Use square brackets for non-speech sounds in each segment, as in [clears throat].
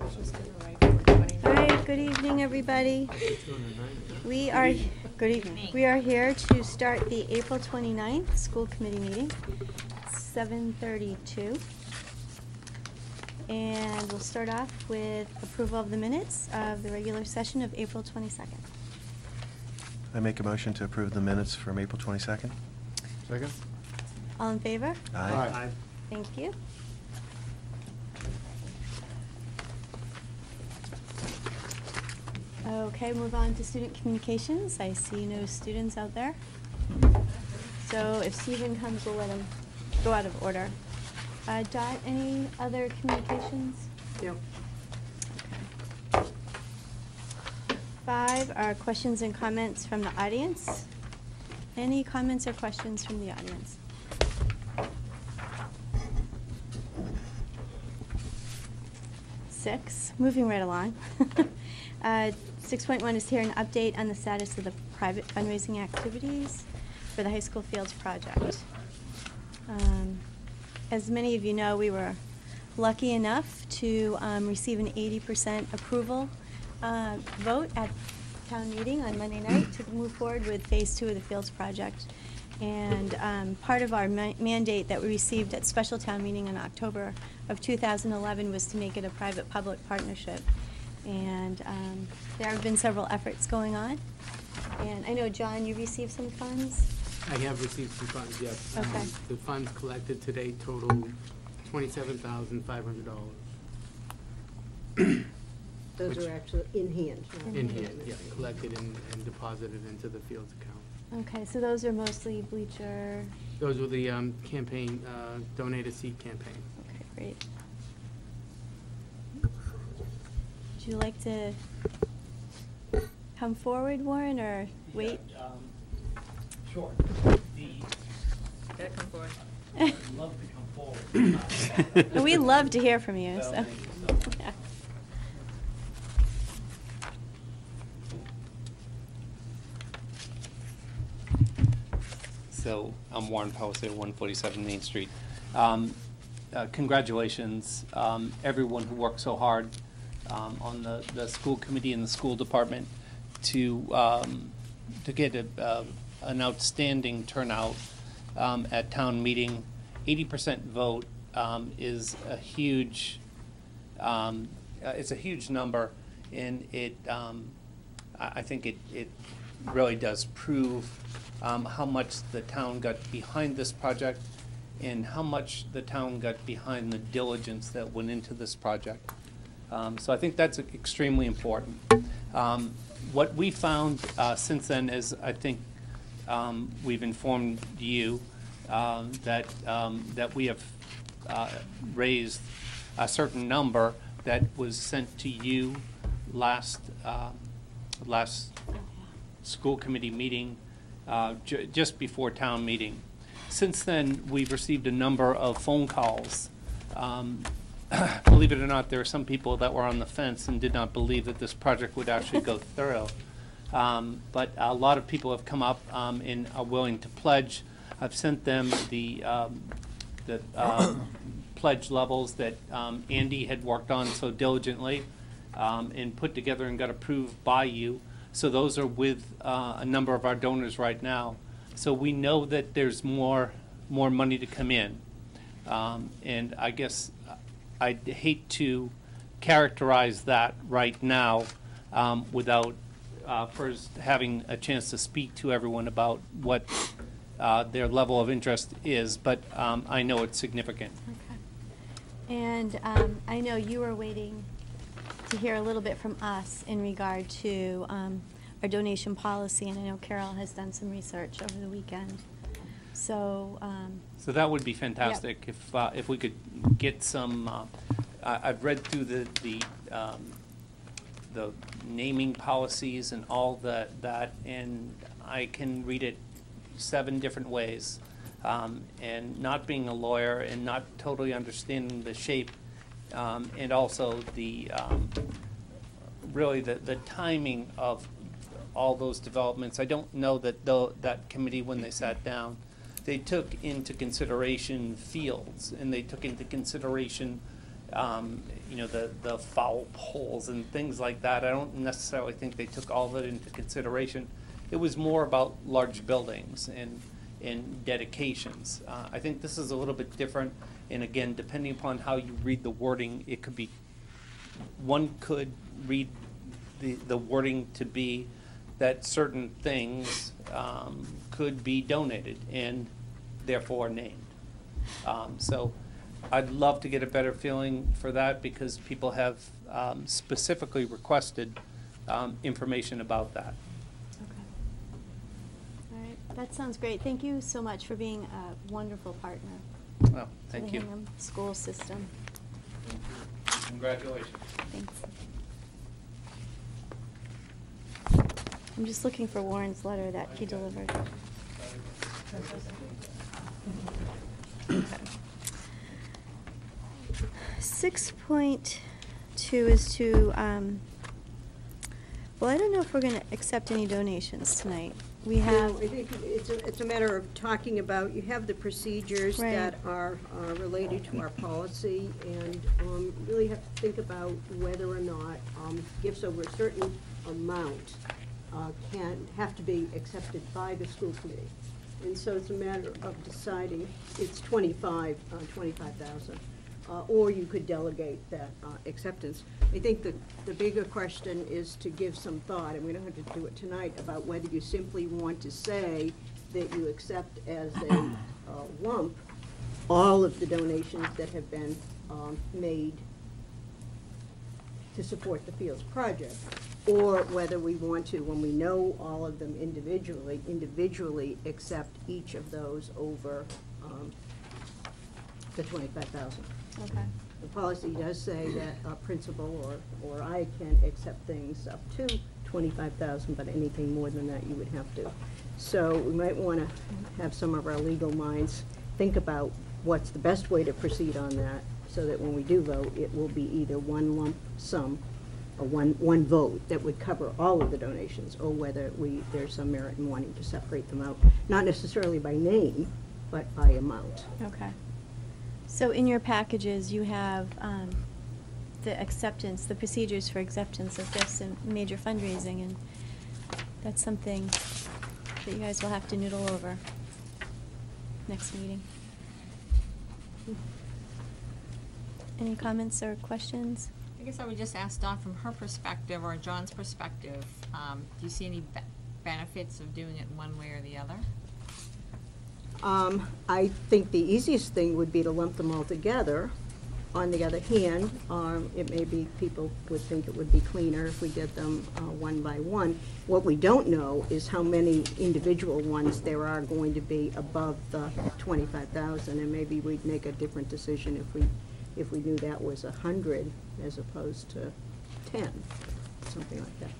All right, good evening, everybody. We are, good evening. We are here to start the April 29th school committee meeting, 7:32. And we'll start off with approval of the minutes of the regular session of April 22nd. I make a motion to approve the minutes from April 22nd. Second? All in favor? Aye. Thank you. Okay, move on to student communications. I see no students out there. So if Stephen comes, we'll let him go out of order. Uh, Dot, any other communications? No. Five are questions and comments from the audience. Any comments or questions from the audience? Six, moving right along. [laughs] Uh, 6.1 is here an update on the status of the private fundraising activities for the high school fields project. Um, As many of you know, we were lucky enough to um, receive an 80% approval uh, vote at town meeting on Monday night to move forward with Phase Two of the Fields project. And um, part of our ma- mandate that we received at special town meeting in October of 2011 was to make it a private-public partnership. And um, there have been several efforts going on. And I know, John, you received some funds? I have received some funds, yes. Um, Okay. The funds collected today total twenty-seven thousand five hundred dollars. Those Which- are actually in hand. not In hand, yeah, collected and, and deposited into the Fields account. Okay, so those are mostly bleacher, Those were the, um, campaign, uh, donate a seat campaign. okay, great. Would you like to come forward, Warren, or wait? Yeah, um, Sure. The, Gotta come forward. I'd love to come forward. [laughs] We love to hear from you, Well, so. you so. [laughs] Yeah. So I'm Warren Palisade, 147 Main Street. Um, uh, Congratulations, um, everyone who worked so hard um, on the, the school committee and the school department to, um, to get a, an outstanding turnout um, at town meeting. 80% vote um, is a huge, um, uh, it's a huge number, and it, um, I, I think it, it really does prove um, how much the town got behind this project and how much the town got behind the diligence that went into this project. Um, so I think that's extremely important. Um, what we found uh, since then is, I think, um, we've informed you um, that um, that we have uh, raised a certain number that was sent to you last um, last school committee meeting uh, ju- just before town meeting. Since then, we've received a number of phone calls. Um, [clears throat] Believe it or not, there are some people that were on the fence and did not believe that this project would actually go [laughs] through. Um, But a lot of people have come up um, and are willing to pledge. I've sent them the, um, the uh, [coughs] pledge levels that um, Andy had worked on so diligently um, and put together and got approved by you. So those are with uh, a number of our donors right now. So we know that there's more, more money to come in. Um, And I guess I'd hate to characterize that right now um, without uh, first having a chance to speak to everyone about what uh, their level of interest is, but um, I know it's significant. Okay. And um, I know you were waiting to hear a little bit from us in regard to um, our donation policy, and I know Carol has done some research over the weekend. So, um, So that would be fantastic if, uh, if we could get some, uh, I- I've read through the, the, um, the naming policies and all that, that, and I can read it seven different ways. Um, And not being a lawyer and not totally understanding the shape, um, and also the, um, really the, the timing of all those developments. I don't know that though, that committee, when they sat down, they took into consideration fields, and they took into consideration um, you know, the, the foul poles and things like that. I don't necessarily think they took all of it into consideration. It was more about large buildings and, and dedications. Uh, I think this is a little bit different, and again, depending upon how you read the wording, it could be, one could read the, the wording to be that certain things, um, could be donated and therefore named. Um, so I'd love to get a better feeling for that because people have, um, specifically requested, um, information about that. Okay. All right, that sounds great. Thank you so much for being a wonderful partner Well, to the thank you. Hingham school system. Congratulations. Thanks. I'm just looking for Warren's letter that he delivered. Six point two is to, um, well, I don't know if we're gonna accept any donations tonight. We have, No, I think it's a, it's a matter of talking about, you have the procedures Right. that are uh, related to our policy, and um, really have to think about whether or not um, gifts over a certain amount uh, can, have to be accepted by the school committee. And so it's a matter of deciding, it's twenty-five, uh, twenty-five thousand, uh, or you could delegate that uh, acceptance. I think the, the bigger question is to give some thought, and we don't have to do it tonight, about whether you simply want to say that you accept as a uh, lump all of the donations that have been um, made to support the Fields project, or whether we want to, when we know all of them individually, individually accept each of those over um, the twenty-five thousand. okay, The policy does say that a principal or, or I can accept things up to twenty-five thousand, but anything more than that, you would have to. So we might wanna have some of our legal minds think about what's the best way to proceed on that, so that when we do vote, it will be either one lump sum or one, one vote that would cover all of the donations, or whether we, there's some merit in wanting to separate them out, not necessarily by name, but by amount. okay. So in your packages, you have, um, the acceptance, the procedures for acceptance of gifts and major fundraising, and that's something that you guys will have to noodle over next meeting. Any comments or questions? I guess I would just ask Dawn from her perspective or John's perspective, um, do you see any be- benefits of doing it one way or the other? Um, I think the easiest thing would be to lump them all together. On the other hand, um, it may be, people would think it would be cleaner if we did them, uh, one by one. What we don't know is how many individual ones there are going to be above the twenty-five thousand, and maybe we'd make a different decision if we, if we knew that was a hundred as opposed to ten, something like that.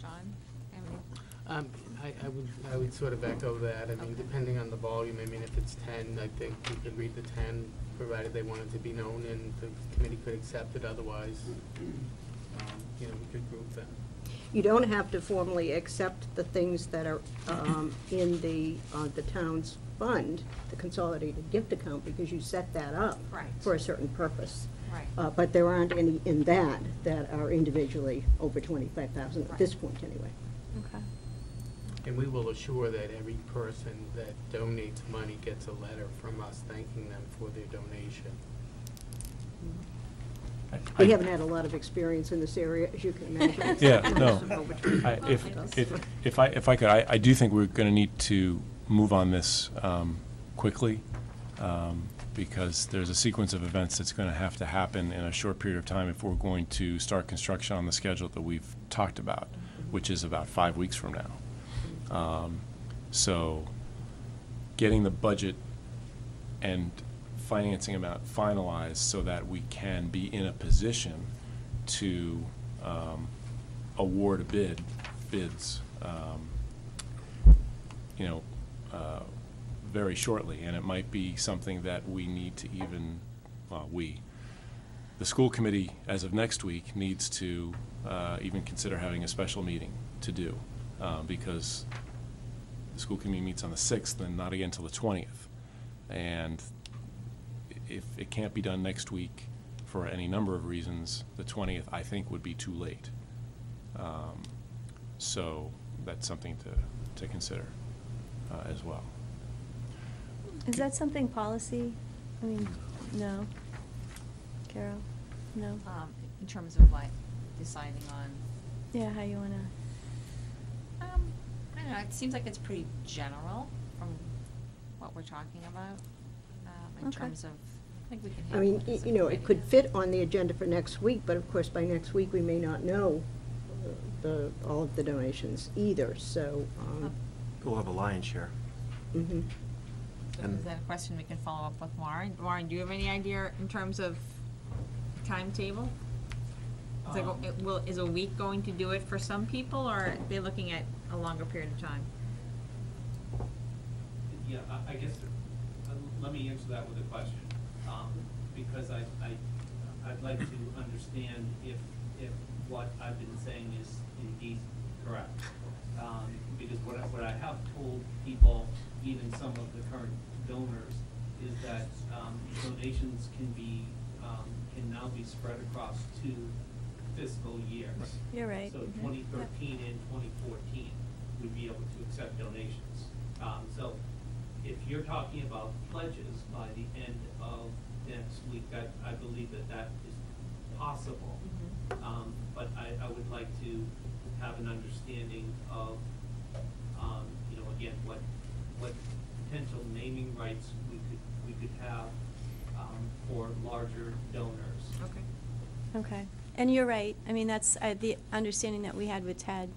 John, have any? Um, I, I would, I would sort of echo that. I mean, Okay. depending on the volume, I mean, if it's ten, I think we could read the ten, provided they wanted to be known, and the committee could accept it, otherwise, um, you know, we could group them. You don't have to formally accept the things that are um, in the, uh, the town's fund, the consolidated gift account, because you set that up Right. for a certain purpose. Right. Uh, But there aren't any in that that are individually over twenty-five thousand, at this point, anyway. Okay. And we will assure that every person that donates money gets a letter from us thanking them for their donation. We haven't had a lot of experience in this area, as you can imagine. [laughs] Yeah, no. I- If, if, if I, if I could, I, I do think we're going to need to move on this um, quickly, um, because there's a sequence of events that's going to have to happen in a short period of time if we're going to start construction on the schedule that we've talked about, which is about five weeks from now. Um, So, getting the budget and financing amount finalized so that we can be in a position to um, award a bid, bids, um, you know, uh, very shortly. And it might be something that we need to even, well, we, the school committee, as of next week, needs to uh, even consider having a special meeting to do, uh, because the school committee meets on the 6th and not again until the 20th. And if it can't be done next week for any number of reasons, the 20th, I think, would be too late. Um, So that's something to, to consider uh, as well. Is that something policy? I mean, no. Carol? No? Um, in terms of like deciding on, Yeah, how you wanna, um, I don't know, it seems like it's pretty general from what we're talking about, um, in Okay. terms of, I think we can I handle mean, it y- as a you know, it committee. could fit on the agenda for next week, but of course, by next week, we may not know uh, the, all of the donations either, so, um, We'll have a lion's share. mhm. So is that a question we can follow up with Warren? Warren, do you have any idea in terms of timetable? Is it, go- Um, it will, is a week going to do it for some people, or are they looking at a longer period of time? Yeah, I, I guess, uh, let me answer that with a question, um, because I, I, I'd like to understand if, if what I've been saying is indeed correct. Um, because what I, what I have told people, even some of the current donors, is that, um, donations can be, um, can now be spread across two fiscal years. You're right. So Mhm. twenty thirteen and twenty fourteen, we'd be able to accept donations. Um, so if you're talking about pledges by the end of next week, I, I believe that that is possible. Um, but I, I would like to have an understanding of, um, you know, again, what, what potential naming rights we could, we could have, um, for larger donors. Okay. Okay, and you're right, I mean, that's uh, the understanding that we had with Ted.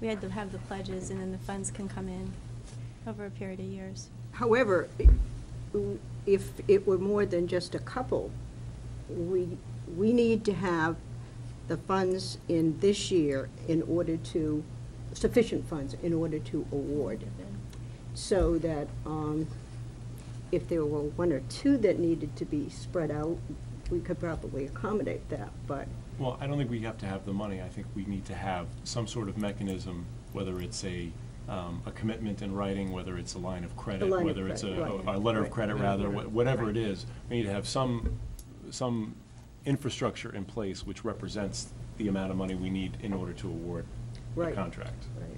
We had to have the pledges, and then the funds can come in over a period of years. However, if it were more than just a couple, we, we need to have the funds in this year in order to, sufficient funds in order to award. So that, um, if there were one or two that needed to be spread out, we could probably accommodate that, but, Well, I don't think we have to have the money. I think we need to have some sort of mechanism, whether it's a, um, a commitment in writing, whether it's a line of credit, line of whether it's a, credit, right. a letter of Right. credit rather, wha- whatever it Right. is. We need to have some, some infrastructure in place which represents the amount of money we need in order to award the contract. right.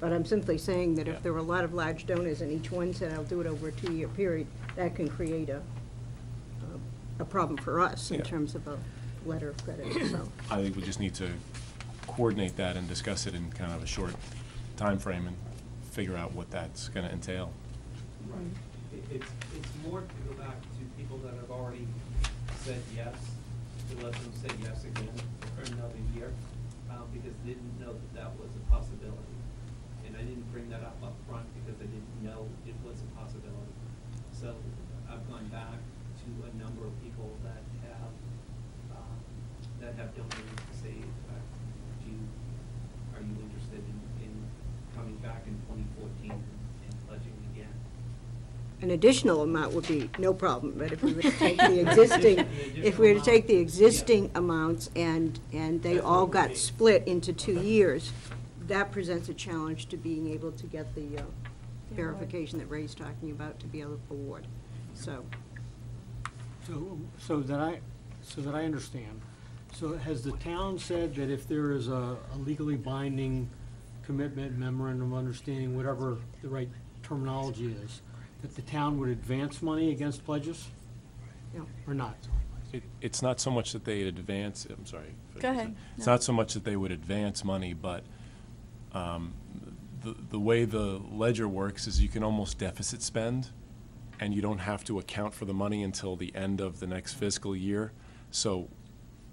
But I'm simply saying that Yeah. if there were a lot of large donors and each one said, I'll do it over a two-year period, that can create a, a- a problem for us in terms of a letter of credit, so. I think we just need to coordinate that and discuss it in kind of a short time frame and figure out what that's gonna entail. Right. It, it's, it's more to go back to people that have already said yes, to let them say yes again for another year, uh, because they didn't know that that was a possibility. And I didn't bring that up up front because I didn't know it was a possibility. So I've gone back to a number of people that have, um, that have donated to say, uh, do you, are you interested in, in coming back in twenty fourteen and pledging again? An additional amount would be no problem, but if we were to take the existing, if we were to take the existing amounts and, and they all got split into two years, that presents a challenge to being able to get the uh, verification that Ray's talking about to be able to award, so. So, so that I, so that I understand, so has the town said that if there is a a legally binding commitment, memorandum of understanding, whatever the right terminology is, that the town would advance money against pledges, No. or not? It, it's not so much that they advance, I'm sorry. Go ahead. It's No. not so much that they would advance money, but um, the, the way the ledger works is you can almost deficit spend, and you don't have to account for the money until the end of the next fiscal year. So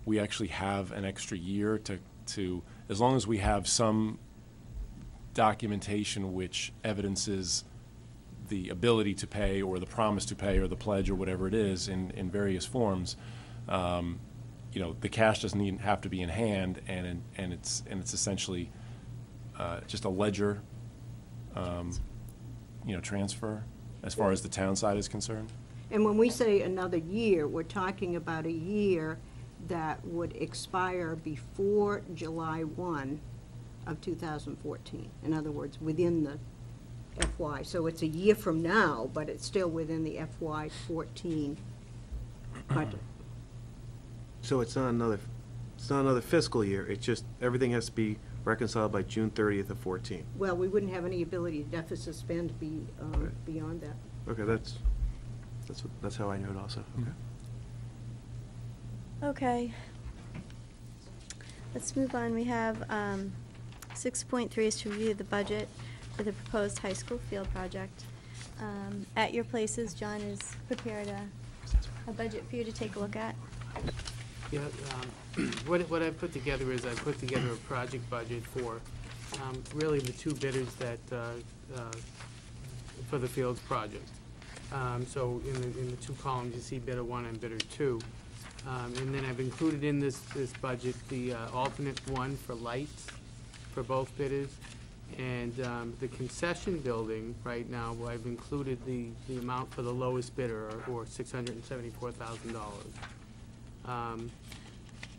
we actually have an extra year to, to, as long as we have some documentation which evidences the ability to pay or the promise to pay or the pledge or whatever it is in, in various forms, um, you know, the cash doesn't even have to be in hand and, and it's, and it's essentially uh, just a ledger, um, you know, transfer as far as the town side is concerned. And when we say another year, we're talking about a year that would expire before July 1 of 2014. In other words, within the FY. So it's a year from now, but it's still within the FY 14 But So it's not another, it's not another fiscal year, it's just, everything has to be reconciled by June thirtieth of fourteen. Well, we wouldn't have any ability to deficit spend be, um, Right. beyond that. Okay, that's, that's, what- that's how I knew it also, okay. Okay. Let's move on. We have, um, six point three is to review the budget for the proposed high school field project. Um, at your places, John has prepared a, a budget for you to take a look at. Yeah, um, [clears throat] what, what I've put together is I've put together a project budget for, um, really the two bidders that, uh, uh, for the Fields project. Um, so in the, in the two columns, you see bidder one and bidder two. Um, and then I've included in this, this budget the, uh, alternate one for lights for both bidders. And, um, the concession building, right now, well, I've included the, the amount for the lowest bidder, or, or six hundred and seventy-four thousand dollars. Um,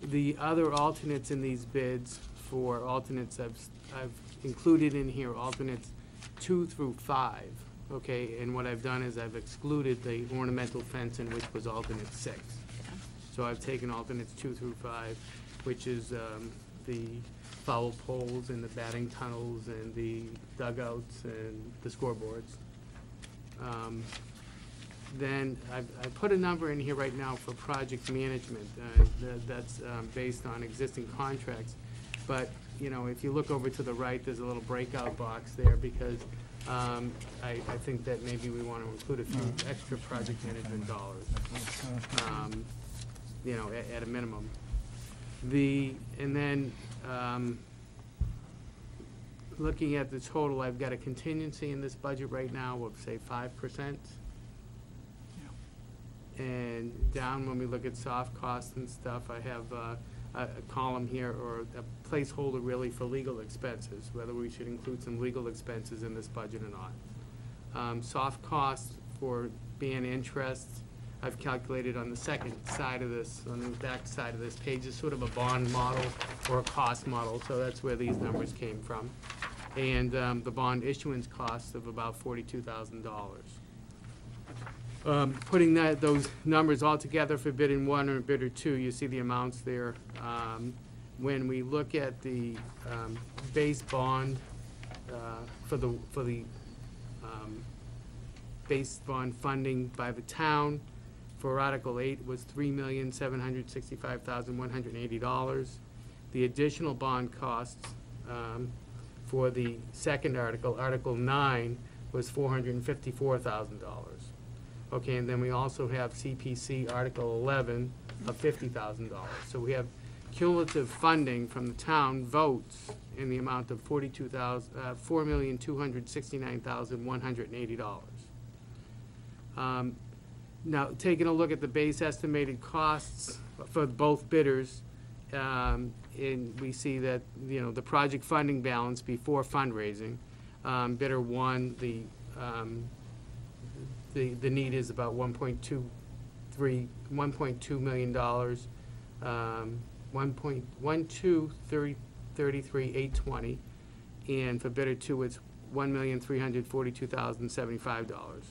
The other alternates in these bids for alternates, I've, s- I've included in here alternates two through five, okay? And what I've done is I've excluded the ornamental fencing, which was alternate six. So I've taken alternates two through five, which is um, the foul poles and the batting tunnels and the dugouts and the scoreboards. Um, then I, I put a number in here right now for project management, uh, that, that's, um, based on existing contracts. But, you know, if you look over to the right, there's a little breakout box there, because, um, I, I think that maybe we wanna include a few extra project management dollars. Um, you know, at, at a minimum. The, and then, um, looking at the total, I've got a contingency in this budget right now of, say, five percent. And down, when we look at soft costs and stuff, I have uh, a, a column here, or a placeholder really for legal expenses, whether we should include some legal expenses in this budget or not. Um, soft costs for BAN interest, I've calculated on the second side of this, on the back side of this page, is sort of a bond model or a cost model, so that's where these numbers came from. And, um, the bond issuance cost of about forty-two thousand dollars. Um, putting that, those numbers all together for bidder one or bidder two, you see the amounts there. Um, when we look at the, um, base bond, uh, for the, for the, um, base bond funding by the town for Article eight was three million, seven hundred sixty-five thousand, one hundred and eighty dollars. The additional bond costs, um, for the second article, Article nine, was four hundred and fifty-four thousand dollars. Okay, and then we also have CPC Article eleven of fifty thousand dollars. So we have cumulative funding from the town votes in the amount of uh, four million, two hundred sixty-nine thousand, one hundred and eighty dollars. Um, now, taking a look at the base estimated costs for both bidders, um, and we see that, you know, the project funding balance before fundraising, um, bidder one, the, um, the, the need is about 1.23, $1.2 million, dollars, um, 1.1233820, and for bidder two, it's $1,342,075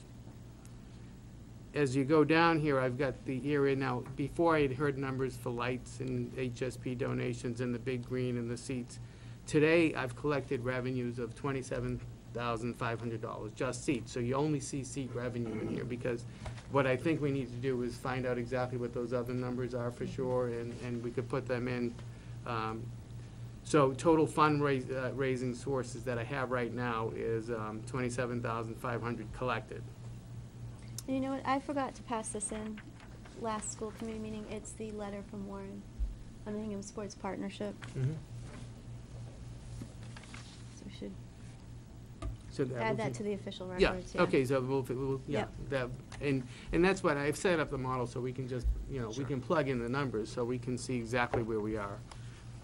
as you go down here, I've got the area now, before I had heard numbers for lights and HSP donations and the big green and the seats. Today, I've collected revenues of twenty-seven thousand five hundred dollars, just seats, so you only see seat revenue in here, because what I think we need to do is find out exactly what those other numbers are for sure, and, and we could put them in. Um, So total fundraising, uh, raising sources that I have right now is, um, twenty-seven thousand five hundred collected. And you know what, I forgot to pass this in last school committee meeting, it's the letter from Warren on the Hingham Sports Partnership, so we should So that add will that be- to the official Yeah, records, okay, so we'll, we'll, yeah, that, and, and that's what, I've set up the model so we can just, you know, we can plug in the numbers so we can see exactly where we are.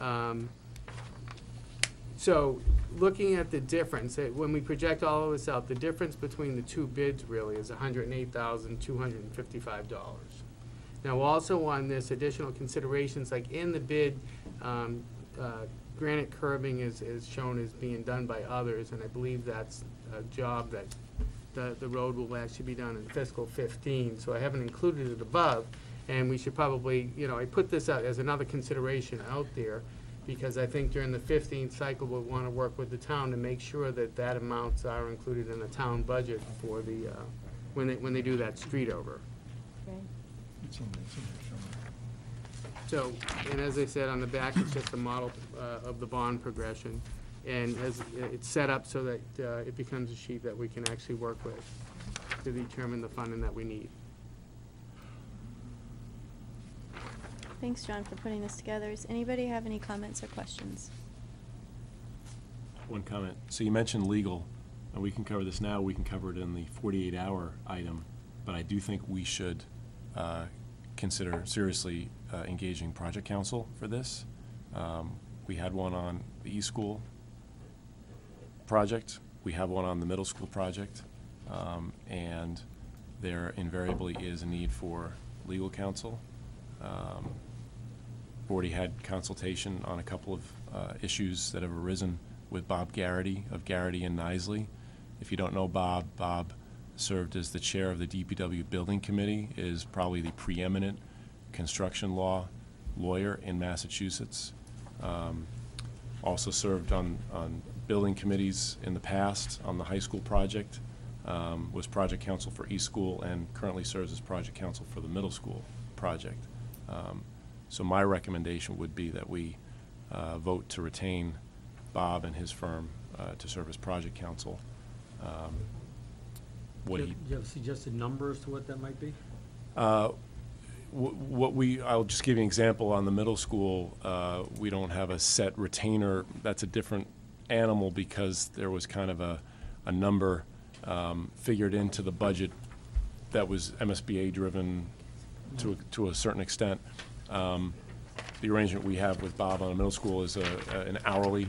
Um, So, looking at the difference, eh, when we project all of this out, the difference between the two bids really is hundred and eight thousand, two hundred and fifty-five dollars. Now, also on this, additional considerations, like in the bid, um, uh, granite curbing is, is shown as being done by others, and I believe that's a job that the, the road will actually be done in fiscal fifteen, so I haven't included it above. And we should probably, you know, I put this out as another consideration out there, because I think during the fifteenth cycle, we'll want to work with the town to make sure that that amounts are included in the town budget for the, uh, when they, when they do that street over. So, and as I said, on the back, it's just a model uh, of the bond progression. And as, it's set up so that uh, it becomes a sheet that we can actually work with to determine the funding that we need. Thanks, John, for putting this together. Does anybody have any comments or questions? One comment. So you mentioned legal, and we can cover this now, we can cover it in the 48-hour item, but I do think we should uh, consider seriously uh, engaging project counsel for this. Um, We had one on the East School project, we have one on the middle school project, um, and there invariably is a need for legal counsel. Um, We've already had consultation on a couple of uh, issues that have arisen with Bob Garrity of Garrity and Nisley. If you don't know Bob, Bob served as the chair of the DPW Building Committee, is probably the preeminent construction law lawyer in Massachusetts. Um, Also served on, on building committees in the past on the high school project, um, was project counsel for East School, and currently serves as project counsel for the middle school project. Um, So my recommendation would be that we uh, vote to retain Bob and his firm uh, to serve as project counsel. Um, What Do he, you- you have suggested numbers to what that might be? uh, wh- What we, I'll just give you an example, on the middle school, uh, we don't have a set retainer, that's a different animal because there was kind of a, a number um, figured into the budget that was MSBA-driven to, a- to a certain extent. Um, The arrangement we have with Bob on the middle school is a, a- an hourly,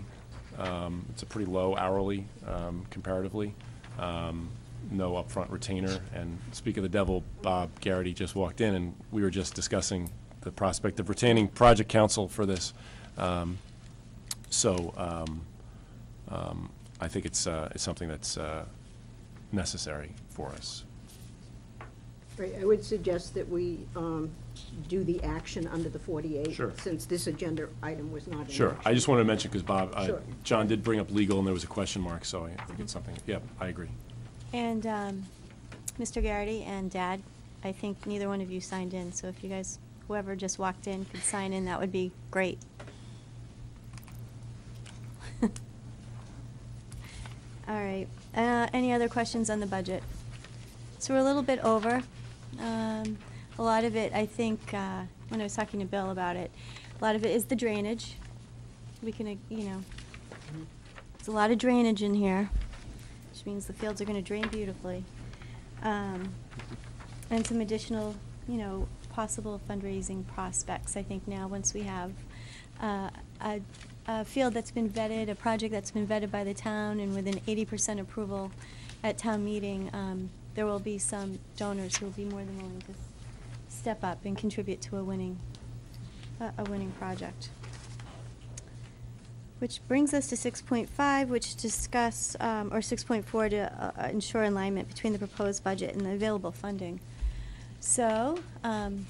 um, it's a pretty low hourly um, comparatively. Um, No upfront retainer. And speak of the devil, Bob Garrity just walked in, and we were just discussing the prospect of retaining project counsel for this. Um, So um, I think it's, uh, it's something that's uh, necessary for us. Right, I would suggest that we do the action under the 48. Sure. Since this agenda item was not in Sure, I just wanted to mention, because Bob, uh, Sure. John did bring up legal, and there was a question mark, so I think it's something, yeah, I agree. And um, Mr. Garrity and Dad, I think neither one of you signed in, so if you guys, whoever just walked in could sign in, that would be great. [laughs] All right, uh, any other questions on the budget? So we're a little bit over. Um, A lot of it, I think, uh, when I was talking to Bill about it, a lot of it is the drainage. We can, uh, you know, there's a lot of drainage in here, which means the fields are gonna drain beautifully. Um, And some additional, you know, possible fundraising prospects, I think now, once we have uh, a, a field that's been vetted, a project that's been vetted by the town, and with an eighty percent approval at town meeting, um, there will be some donors who will be more than willing to step up and contribute to a winning, a, a winning project. Which brings us to six point five, which discuss, um, or six point four to uh, ensure alignment between the proposed budget and the available funding. So, um,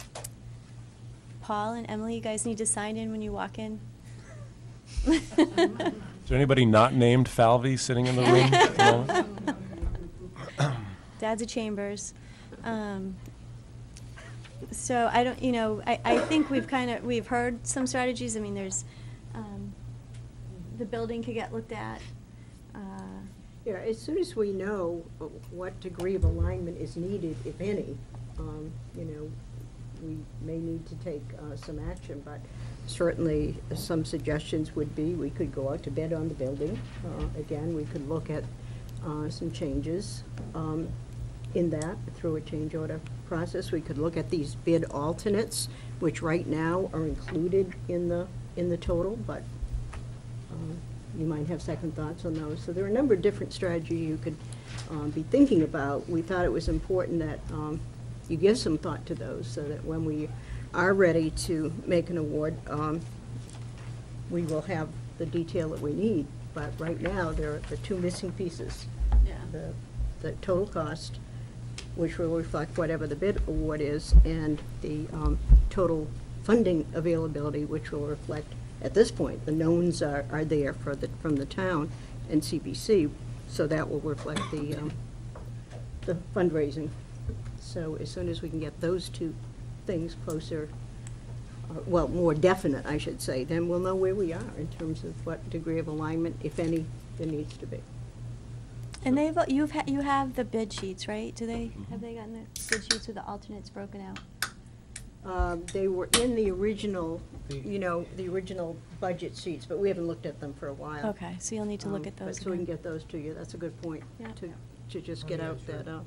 Paul and Emily, you guys need to sign in when you walk in. Is there anybody not named Falvey sitting in the room at the moment? Dad's a Chambers. Um, so I don't, you know, I, I think we've kind of, we've heard some strategies. I mean, there's, um, the building could get looked at. Uh, Yeah, as soon as we know what degree of alignment is needed, if any, um, you know, we may need to take uh, some action, but certainly some suggestions would be, we could go out to bid on the building. Uh, Again, we could look at uh, some changes um, in that through a change order process. We could look at these bid alternates, which right now are included in the, in the total, but um, you might have second thoughts on those. So there are a number of different strategies you could um, be thinking about. We thought it was important that um, you give some thought to those, so that when we are ready to make an award, um, we will have the detail that we need. But right now, there are the two missing pieces. Yeah. The, the total cost which will reflect whatever the bid award is, and the um, total funding availability, which will reflect, at this point, the knowns are, are there for the, from the town and CPC, so that will reflect the, um, the fundraising. So as soon as we can get those two things closer, uh, well, more definite, I should say, then we'll know where we are in terms of what degree of alignment, if any, there needs to be. And they've, you've, ha- you have the bid sheets, right? Do they, have they gotten the bid sheets with the alternates broken out? Um, They were in the original, you know, the original budget sheets, but we haven't looked at them for a while. Okay, so you'll need to look Um, at but those So we can again. get those to you, that's a good point, Yeah. to, to just Oh, get yeah, out sure. that, uh,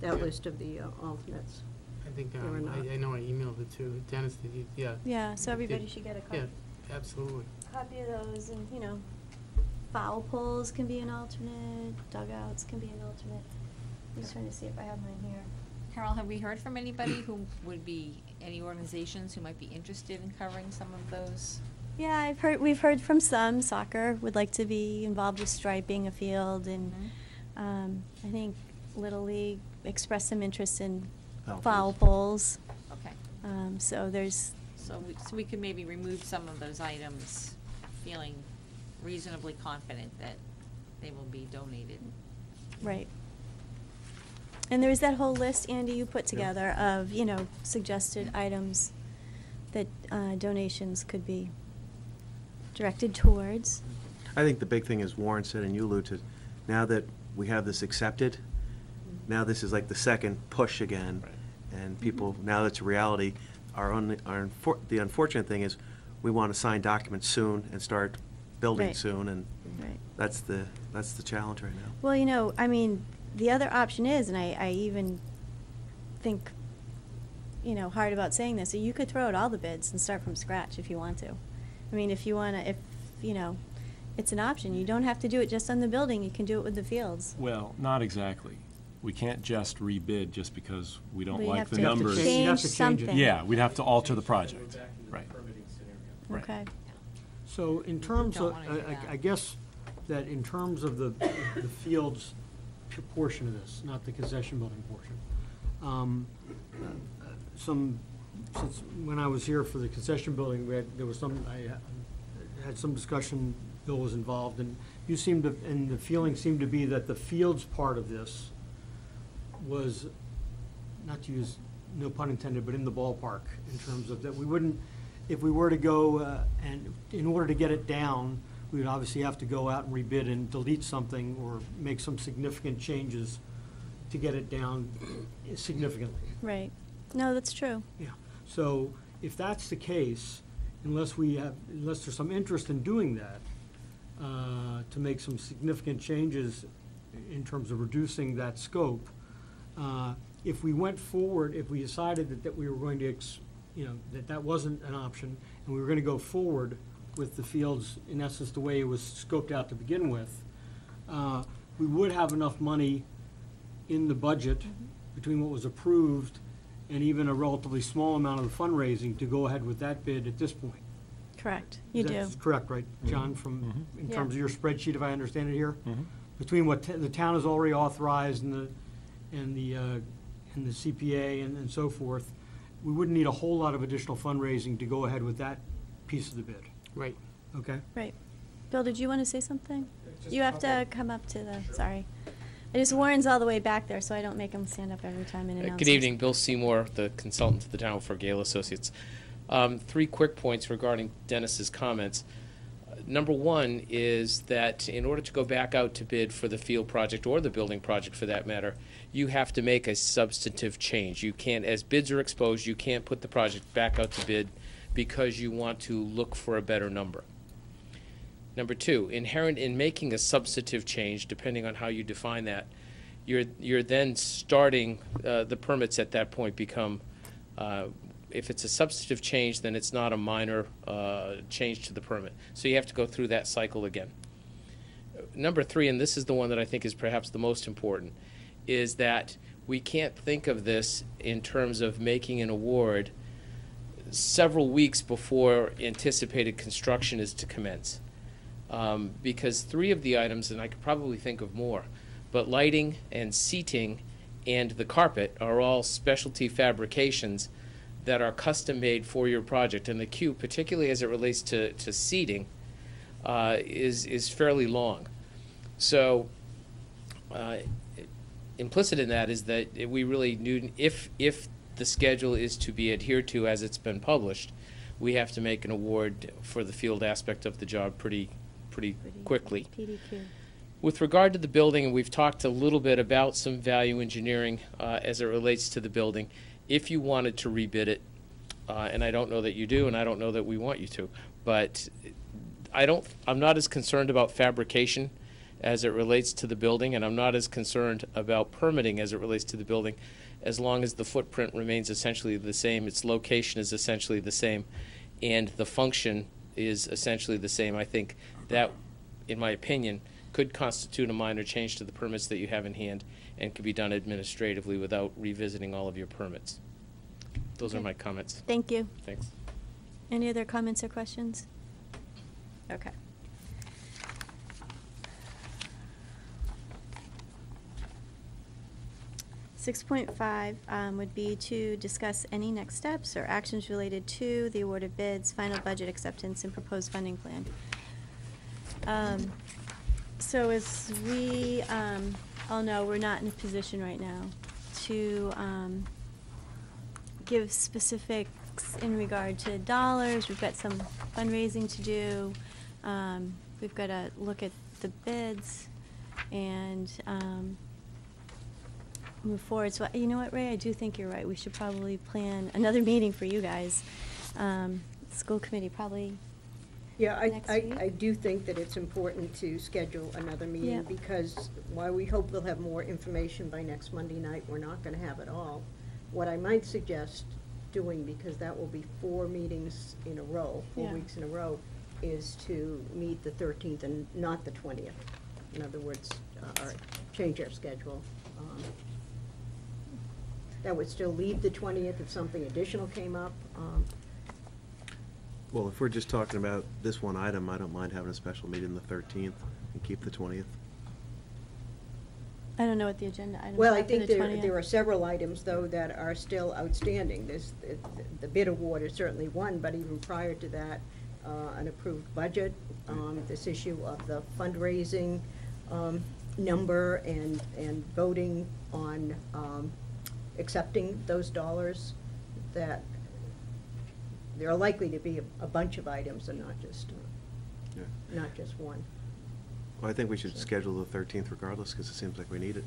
that list of the uh, alternates. I think, They were um, not. I, I know I emailed it to Dennis, did you, yeah. Yeah, so everybody Did- should get a Yeah, absolutely. copy of those, and, you know, foul poles can be an alternate, dugouts can be an alternate. I'm just trying to see if I have mine here. Carol, have we heard from anybody who would be, any organizations who might be interested in covering some of those? Yeah, I've heard, we've heard from some, soccer would like to be involved with striping a field, and, Mhm. um, I think Little League expressed some interest in Foul foul poles. poles. Okay, Um, so there's, so we, so we could maybe remove some of those items, feeling reasonably confident that they will be donated. right. And there was that whole list, Andy, you put together of, you know, suggested items that uh, donations could be directed towards. I think the big thing is Warren said, and you alluded to, now that we have this accepted, now this is like the second push again. And people, now that's a reality, our only, our, the unfortunate thing is, we want to sign documents soon and start building Right. soon, and Right. that's the, that's the challenge right now. Well, you know, I mean, the other option is, and I, I even think, you know, hard about saying this, that you could throw out all the bids and start from scratch if you want to. I mean, if you wanna, if, you know, it's an option. You don't have to do it just on the building, you can do it with the fields. Well, not exactly. We can't just rebid just because we don't We like have the to numbers. change- you'd have to change it. something. Yeah, we'd have to alter the project. back into the Right. permitting. Right. Okay. So in terms of, I- I- guess that in terms of the, the fields portion of this, not the concession building portion, um, uh, some, since, when I was here for the concession building, we had, there was some, I uh, had some discussion, Bill was involved, and you seemed to, and the feeling seemed to be that the fields part of this was, not to use, no pun intended, but in the ballpark, in terms of that we wouldn't, if we were to go, uh, and in order to get it down, we would obviously have to go out and rebid and delete something or make some significant changes to get it down significantly. Right. No, that's true. Yeah, so if that's the case, unless we have, unless there's some interest in doing that, uh, to make some significant changes in terms of reducing that scope, uh, if we went forward, if we decided that, that we were going to, you know, that that wasn't an option, and we were gonna go forward with the fields, in essence, the way it was scoped out to begin with, uh, we would have enough money in the budget between what was approved and even a relatively small amount of the fundraising to go ahead with that bid at this point. Correct. You do. That's correct, right, John, from, Mhm. in Yeah. terms of your spreadsheet, if I understand it here? Between what t- the town has already authorized and the, and the, uh, and the CPA and, and so forth, we wouldn't need a whole lot of additional fundraising to go ahead with that piece of the bid, Right. okay? Right. Bill, did you want to say something? Just You have to couple. come up to the, sorry. I just, Warren's all the way back there, so I don't make him stand up every time and Uh, announce. Good evening, Bill Seymour, the consultant to the town for Gale Associates. Um, Three quick points regarding Dennis's comments. Number one is that in order to go back out to bid for the field project, or the building project for that matter, you have to make a substantive change. You can't, as bids are exposed, you can't put the project back out to bid because you want to look for a better number. Number two, inherent in making a substantive change, depending on how you define that, you're, you're then starting, uh, the permits at that point become, uh, if it's a substantive change, then it's not a minor, uh, change to the permit. So you have to go through that cycle again. Number three, and this is the one that I think is perhaps the most important, is that we can't think of this in terms of making an award several weeks before anticipated construction is to commence. Um, because three of the items, and I could probably think of more, but lighting and seating and the carpet are all specialty fabrications that are custom-made for your project. And the queue, particularly as it relates to, to seating, uh, is, is fairly long. So uh, implicit in that is that we really knew, if, if the schedule is to be adhered to as it's been published, we have to make an award for the field aspect of the job pretty, pretty Pretty quickly. PDQ. With regard to the building, and we've talked a little bit about some value engineering uh, as it relates to the building. If you wanted to rebid it, uh, and I don't know that you do, and I don't know that we want you to, but I don't, I'm not as concerned about fabrication as it relates to the building, and I'm not as concerned about permitting as it relates to the building, as long as the footprint remains essentially the same, its location is essentially the same, and the function is essentially the same. I think that, in my opinion, could constitute a minor change to the permits that you have in hand and could be done administratively without revisiting all of your permits. Those are my comments. Thank you. Thanks. Any other comments or questions? Okay. Six point five um, would be to discuss any next steps or actions related to the award of bids, final budget acceptance, and proposed funding plan. Um, So as we um, all no, we're not in a position right now to um, give specifics in regard to dollars. We've got some fundraising to do. Um, We've got to look at the bids and um, move forward. So, you know what, Ray, I do think you're right. We should probably plan another meeting for you guys. Um, School committee probably, Yeah, I, next I, week? I do think that it's important to schedule another meeting, because while we hope we'll have more information by next Monday night, we're not gonna have it all. What I might suggest doing, because that will be four meetings in a row, four Yeah. weeks in a row, is to meet the thirteenth and not the twentieth. In other words, uh, or change our schedule. Um, That would still leave the twentieth if something additional came up. Um, Well, if we're just talking about this one item, I don't mind having a special meeting the 13th and keep the 20th. I don't know what the agenda items Well, are I for think the there, 20th. there are several items, though, that are still outstanding. There's, the- the bid award is certainly one, but even prior to that, uh, an approved budget, um, this issue of the fundraising um, number and, and voting on um, accepting those dollars, that there are likely to be a- a bunch of items and not just, uh, Yeah. not just one. Well, I think we should schedule the 13th regardless, because it seems like we need it.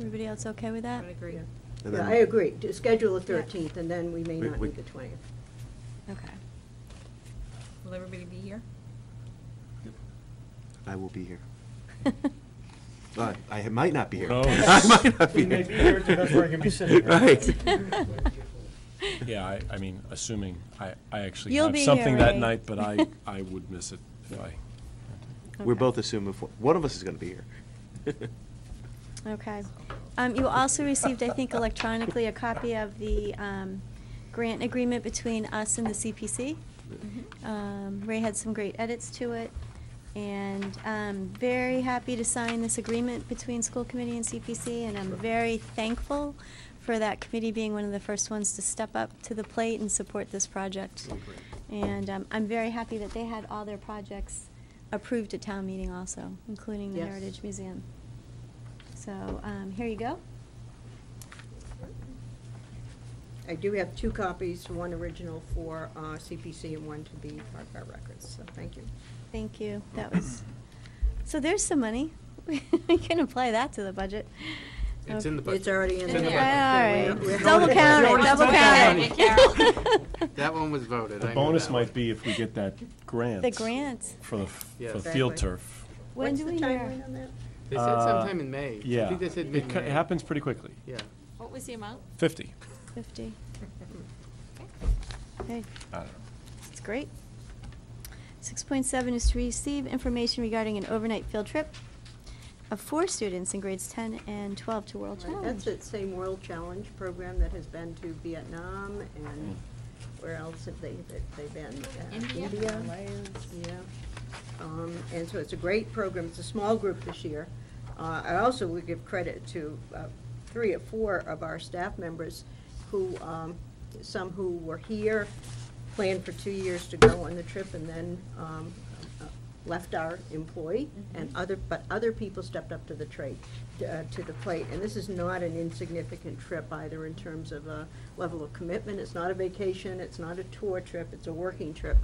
Everybody else okay with I that? would agree. Yeah. And Yeah, then- I agree, to schedule the Yeah. thirteenth, and then we may We- not we- need the twentieth. Okay. Will everybody be here? I will be here. [laughs] But I might not be here. Who [laughs] I might not be We may be here, too, that's where I can be sitting. [laughs] Right. Yeah, I, I mean, assuming, I, I actually You'll have be here, something that Ray. night, but I, [laughs] I would miss it if I. We're Okay. both assuming, if one of us is going to be here. [laughs] Okay. Um, you also received, I think electronically, a copy of the, um, grant agreement between us and the CPC. Um, Ray had some great edits to it, and I'm very happy to sign this agreement between school committee and CPC, and I'm very thankful for that committee being one of the first ones to step up to the plate and support this project. And, um, I'm very happy that they had all their projects approved at town meeting also, including the Yes. Heritage Museum. So, um, here you go. I do have two copies, one original for uh, CPC and one to be part of our records, so thank you. Thank you. That was, so there's some money. [laughs] We can apply that to the budget. It's in the Okay. budget. It's already in It's the in budget. there. All We're- we're Double holding- count it, double holding count it. it. [laughs] That one was voted. I The knew bonus that might be if we get that grant. The grant. For the, f- for the field Exactly. turf. When What's do the we hear? timeline on that? They said Uh, sometime in May. I Yeah. think they said It mid-May. It happens pretty quickly. Yeah. What was the amount? Fifty. Fifty. [laughs] Okay, I don't know. that's great. Six point seven is to receive information regarding an overnight field trip of four students in grades ten and twelve to World Right, Challenge. That's that same World Challenge program that has been to Vietnam, and where else have they, that they've been? Uh, India? India, yeah. Um, And so it's a great program, it's a small group this year. Uh, I also would give credit to uh, three or four of our staff members who, um, some who were here, planned for two years to go on the trip, and then um, left our employ, and other, but other people stepped up to the trade, uh, to the plate. And this is not an insignificant trip either in terms of a level of commitment. It's not a vacation, it's not a tour trip, it's a working trip,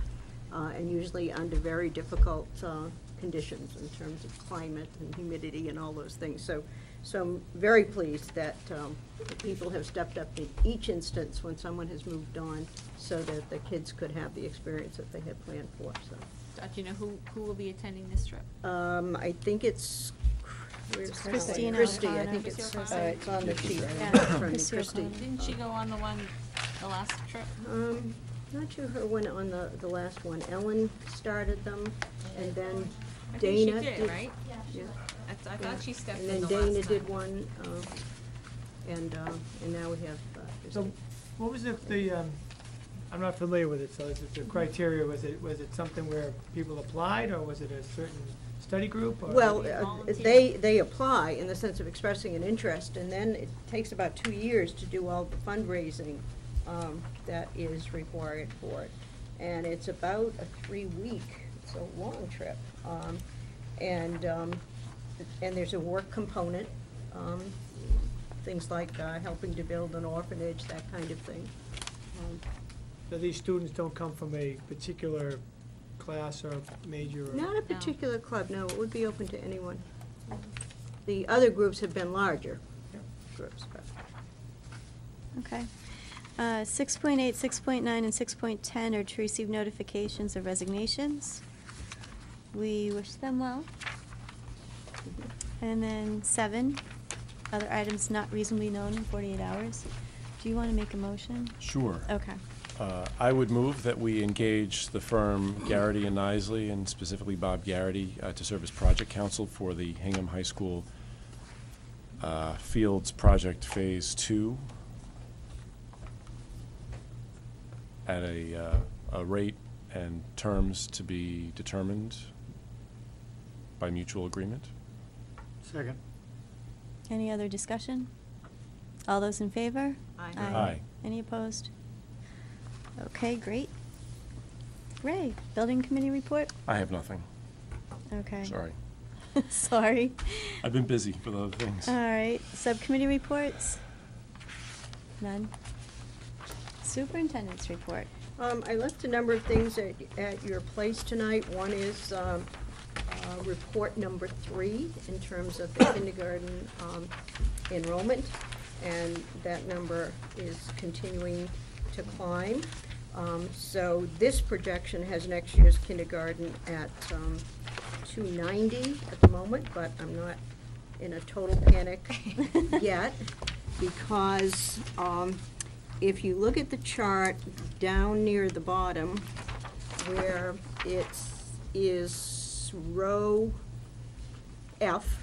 uh, and usually under very difficult uh, conditions in terms of climate and humidity and all those things. So, so I'm very pleased that um, people have stepped up in each instance when someone has moved on so that the kids could have the experience that they had planned for, so. Dot, do you know who, who will be attending this trip? Um, I think it's, where's Caroline? Christina Christie, I O'Connor. think it's, Christie uh, O'Connor. it's on the sheet. I Yeah, have it in front of me, Christie Christie. O'Connor. Didn't she go on the one, the last trip? Um, not sure who went on the, the last one. Ellen started them, and then I think she Dana did, did. right? Yeah. I, th- I thought she stepped And in then the last time. Dana did one, uh, and, uh, and now we have uh, So, Christie. what was the, the, um, I'm not familiar with it, so is it the criteria, was it, was it something where people applied, or was it a certain study group, or? Well, uh, they, they apply in the sense of expressing an interest, and then it takes about two years to do all the fundraising um, that is required for it. And it's about a three-week, it's a long trip. Um, And, um, and there's a work component, um, things like uh, helping to build an orphanage, that kind of thing. Um, So these students don't come from a particular class or major or? Not a particular club, no, it would be open to anyone. The other groups have been larger groups, but. Okay. Uh, 6.8, 6.9, and 6.10 are to receive notifications of resignations. We wish them well. And then seven, other items not reasonably known in 48 hours. Do you want to make a motion? Sure. Okay. Uh, I would move that we engage the firm Garrity and Isley, and specifically Bob Garrity, uh, to serve as project counsel for the Hingham High School uh, Fields Project Phase Two at a, uh, a rate and terms to be determined by mutual agreement. Second. Any other discussion? All those in favor? Aye. Aye. Any opposed? Okay, great. Ray, Building Committee report? I have nothing. Okay. Sorry. [laughs] Sorry. I've been busy with other things. All right, subcommittee reports? None. Superintendent's report. Um, I left a number of things at, at your place tonight. One is, um, uh, report number three in terms of the kindergarten, um, enrollment. And that number is continuing to climb. Um, so this projection has next year's kindergarten at, um, two ninety at the moment, but I'm not in a total panic [laughs] yet, because, um, if you look at the chart down near the bottom, where it is row F,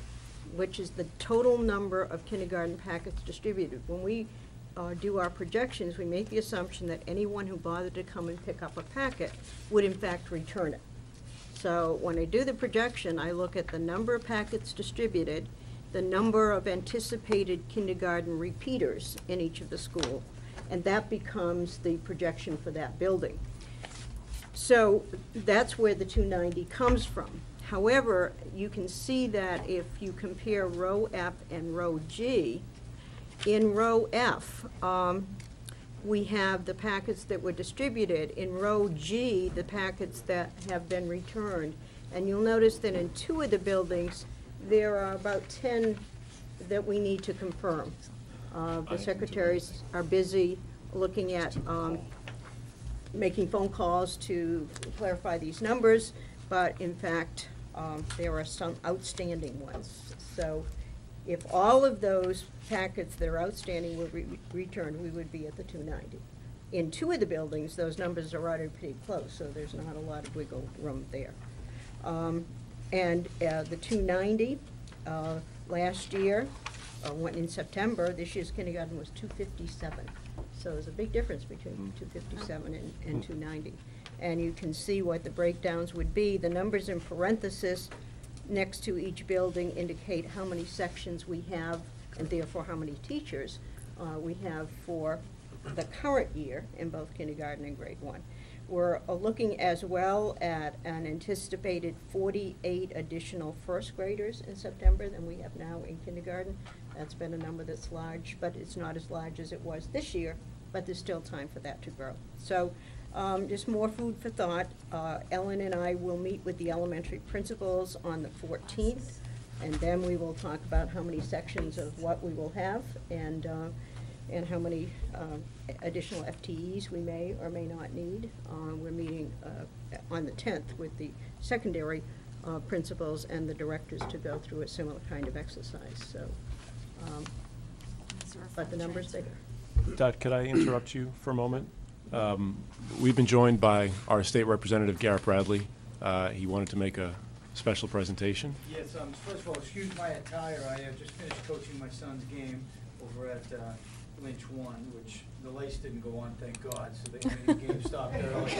which is the total number of kindergarten packets distributed. When we uh, do our projections, we make the assumption that anyone who bothered to come and pick up a packet would in fact return it. So when I do the projection, I look at the number of packets distributed, the number of anticipated kindergarten repeaters in each of the school, and that becomes the projection for that building. So that's where the two ninety comes from. However, you can see that if you compare row F and row G, in row F, um, we have the packets that were distributed. In row G, the packets that have been returned. And you'll notice that in two of the buildings, there are about ten that we need to confirm. Uh, the secretaries are busy looking at, um, making phone calls to clarify these numbers, but in fact, um, there are some outstanding ones. So if all of those packets that are outstanding were re- returned, we would be at the two ninety. In two of the buildings, those numbers are already pretty close, so there's not a lot of wiggle room there. Um, and, uh, the two ninety, uh, last year, uh, went in September, this year's kindergarten was two fifty-seven. So there's a big difference between two fifty-seven and, and two ninety. And you can see what the breakdowns would be. The numbers in parenthesis next to each building indicate how many sections we have and therefore how many teachers uh, we have for the current year in both kindergarten and grade one. We're uh, looking as well at an anticipated 48 additional first graders in September than we have now in kindergarten. That's been a number that's large, but it's not as large as it was this year, but there's still time for that to grow. So um, just more food for thought. Uh, Ellen and I will meet with the elementary principals on the 14th, and then we will talk about how many sections of what we will have and, uh, and how many um, additional FTEs we may or may not need. Uh, We're meeting uh, on the 10th with the secondary uh, principals and the directors to go through a similar kind of exercise, so. um, Is there a But the number's transfer? bigger. Dot, could I interrupt you for a moment? Um, We've been joined by our state representative, Garrett Bradley. Uh, He wanted to make a special presentation. Yes, um, first of all, excuse my attire, I have just finished coaching my son's game over at, uh, Lynch One, which the lights didn't go on, thank God, so the, the game stopped [laughs] early.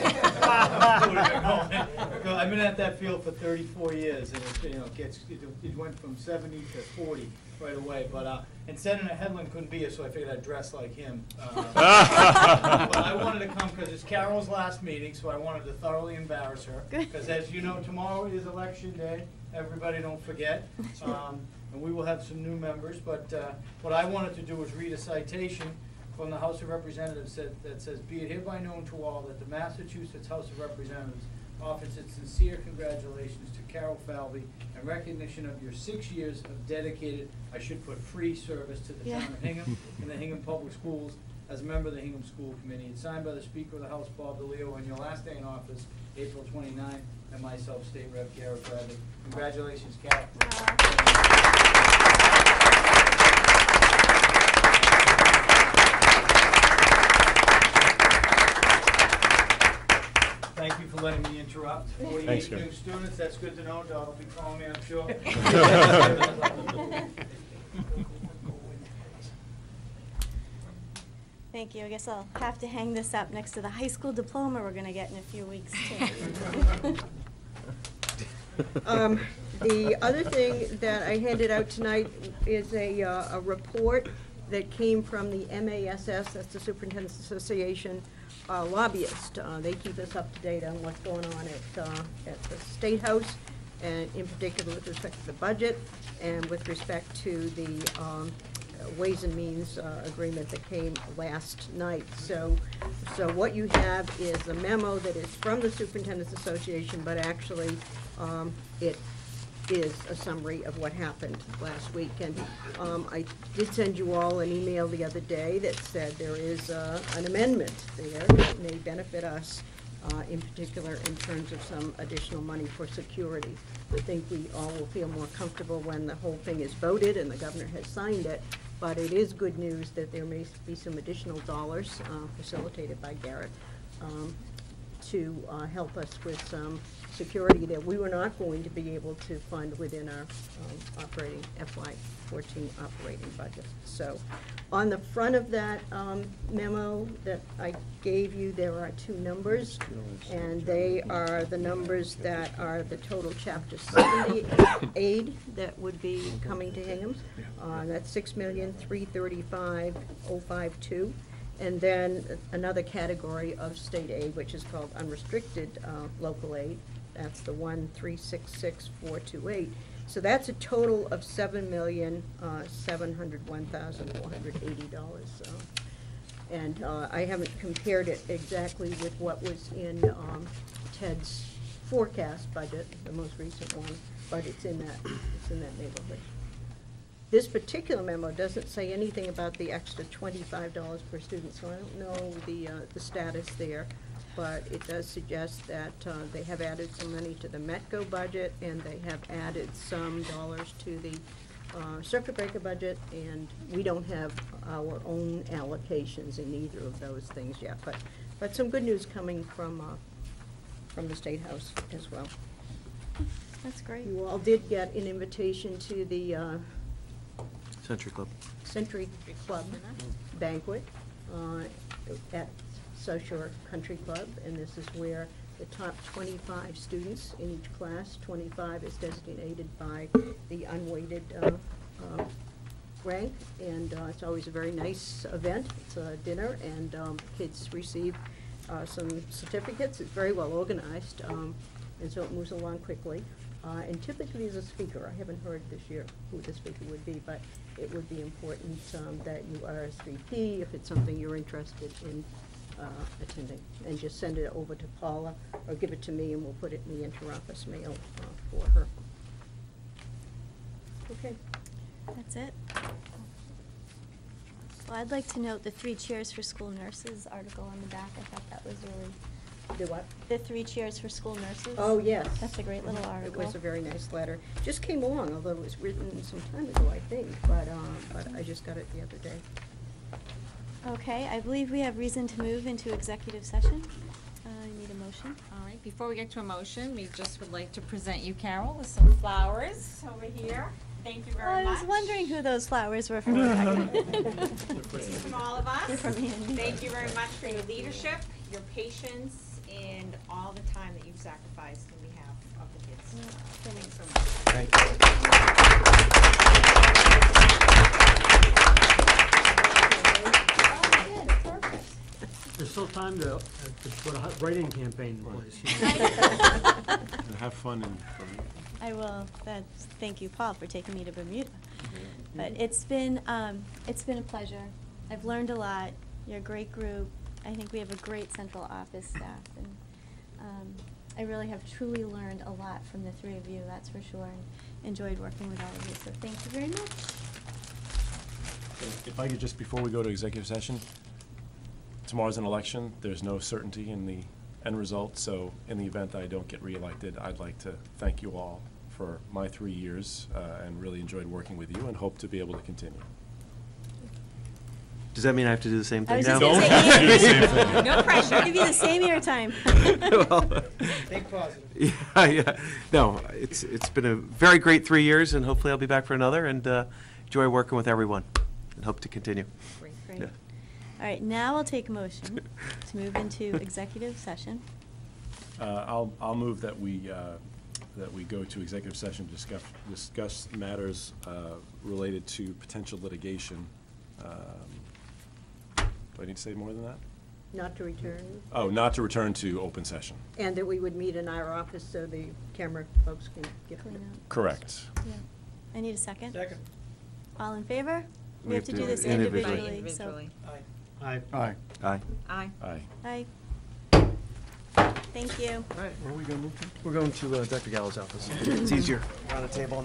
I've been at that field for thirty-four years, and it, you know, gets, it, it went from seventy to forty right away, but, uh, and Senator Hedlund couldn't be here, so I figured I'd dress like him. Uh, [laughs] But I wanted to come because it's Carol's last meeting, so I wanted to thoroughly embarrass her. Because as you know, tomorrow is election day, everybody don't forget. [laughs] Um, And we will have some new members, but uh, what I wanted to do was read a citation from the House of Representatives that, that says, "Be it hereby known to all that the Massachusetts House of Representatives offers its sincere congratulations to Carol Falvey in recognition of your six years of dedicated, I should put free service to the town of Hingham and the Hingham Public Schools as a member of the Hingham School Committee. It's signed by the Speaker of the House, Bob DeLeo, on your last day in office, April 29, and myself, State Rep. Garrett Bradley. Congratulations, Carol you for letting me interrupt. Thanks, Forty-eight Gary. new students, that's good to know. Dot will be calling me, I'm sure. [laughs] Thank you. I guess I'll have to hang this up next to the high school diploma we're gonna get in a few weeks too. [laughs] Um, The other thing that I handed out tonight is a, uh, a report that came from the MASS, that's the Superintendent's Association uh, lobbyist. Uh, They keep us up to date on what's going on at, uh, at the State House, and in particular with respect to the budget, and with respect to the um, Ways and Means uh, agreement that came last night. So, so what you have is a memo that is from the Superintendent's Association, but actually, um, it is a summary of what happened last week. And um, I did send you all an email the other day that said there is uh, an amendment there that may benefit us, uh, in particular in terms of some additional money for security. I think we all will feel more comfortable when the whole thing is voted and the governor has signed it. But it is good news that there may be some additional dollars uh, facilitated by Garrett um, to uh, help us with some security that we were not going to be able to fund within our um, operating FY fourteen operating budget. So, on the front of that um, memo that I gave you, there are two numbers, and they are the numbers that are the total chapter seventy aid that would be coming to Hingham. Uh, That's six million, three thirty-five, oh five two. And then another category of state aid, which is called unrestricted uh, local aid. That's the one three six six four two eight. So that's a total of seven million, uh, seven hundred one thousand, four hundred eighty dollars. And uh, I haven't compared it exactly with what was in um, Ted's forecast budget, the most recent one, but it's in that, it's in that neighborhood. This particular memo doesn't say anything about the extra twenty-five dollars per student, so I don't know the, uh, the status there. But it does suggest that, uh, they have added some money to the Metco budget, and they have added some dollars to the, uh, circuit breaker budget, and we don't have our own allocations in either of those things yet, but, but some good news coming from, uh, from the State House as well. That's great. You all did get an invitation to the, uh, Century Club. Century Club banquet uh, at South Shore Country Club, and this is where the top 25 students in each class, 25 is designated by the unweighted uh, uh, rank, and uh, it's always a very nice event. It's a dinner, and um, kids receive uh, some certificates. It's very well organized, um, and so it moves along quickly. Uh, And typically, there's a speaker. I haven't heard this year who the speaker would be, but it would be important um, that you RSVP if it's something you're interested in uh, attending. And just send it over to Paula, or give it to me, and we'll put it in the interoffice mail uh, for her. Okay. That's it. Well, I'd like to note the three cheers for school nurses article on the back. I thought that was really, Do what? the three cheers for school nurses. Oh, yes. That's a great little article. It was a very nice letter. Just came along, although it was written some time ago, I think, but, um, but I just got it the other day. Okay, I believe we have reason to move into executive session. Uh, I need a motion. All right, before we get to a motion, we just would like to present you, Carol, with some flowers over here. Thank you very I much. was wondering who those flowers were from. Rebecca. This is from all of us. They're from Andy. Thank you very much for your leadership, your patience, and all the time that you've sacrificed on behalf of the kids. Thanks so much. Thank you. There's still time to, uh, to put a hot write-in campaign in place. [laughs] And have fun in I will, that's, thank you, Paul, for taking me to Bermuda. But it's been, um, it's been a pleasure. I've learned a lot. You're a great group. I think we have a great central office staff, and, um, I really have truly learned a lot from the three of you, that's for sure, and enjoyed working with all of you, so thank you very much. If I could just, before we go to executive session, tomorrow's an election, there's no certainty in the end result, so in the event that I don't get reelected, I'd like to thank you all for my three years, uh, and really enjoyed working with you, and hope to be able to continue. Does that mean I have to do the same thing was now? just gonna Don't say, [laughs] do the same thing. No pressure. I'll give you the same airtime. [laughs] Well, Think positive. [laughs] Yeah, yeah. No, it's, it's been a very great three years, and hopefully I'll be back for another, and uh, enjoy working with everyone, and hope to continue. Great. Yeah. All right, now I'll take a motion to move into executive session. Uh, I'll, I'll move that we, uh, that we go to executive session, to discuss, discuss matters uh, related to potential litigation. Um, Do I need to say more than that? Not to return, Oh, not to return to open session. and that we would meet in our office so the camera folks can get. Clean up. Correct. Yeah. I need a second. Second. All in favor? We We have have to to do this do individually. individually, so. Individually. Aye. Aye. Aye. Aye. Aye. Aye. Aye. Thank you. All right, where are we going to move to? We're going to uh, Dr. Galo's office. It's easier. Around a table.